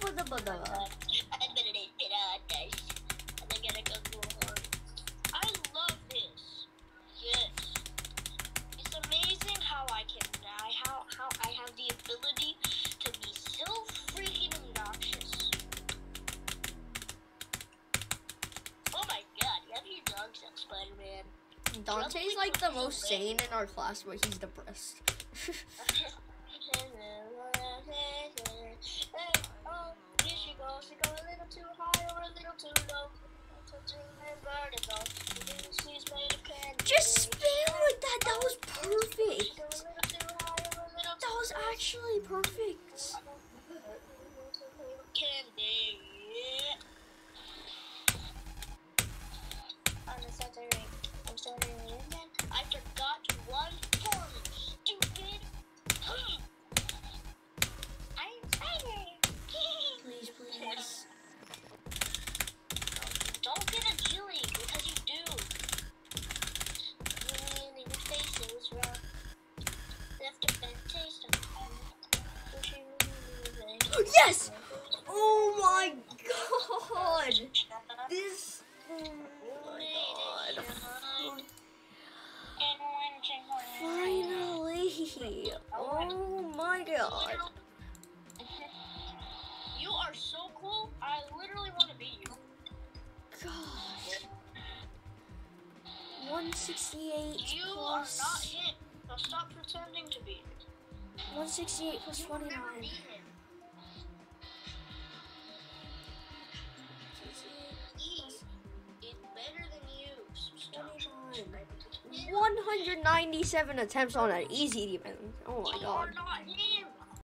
I'm gonna need I'm gonna go more. I love this. Yes. It's amazing how I can how how I have the ability to be so freaking obnoxious. Oh my god, you have your Spider-Man. Dante's like the most sane in our class, but he's depressed. Just spin like that. That was perfect. That was actually perfect. Yes! Oh my god! This. Oh my god. Finally! Oh my god. You are so cool. I literally want to be you. God. 168 You are plus. not him. So stop pretending to be. 168 plus You will never 29. be him. 197 attempts on an easy demon. Oh my god.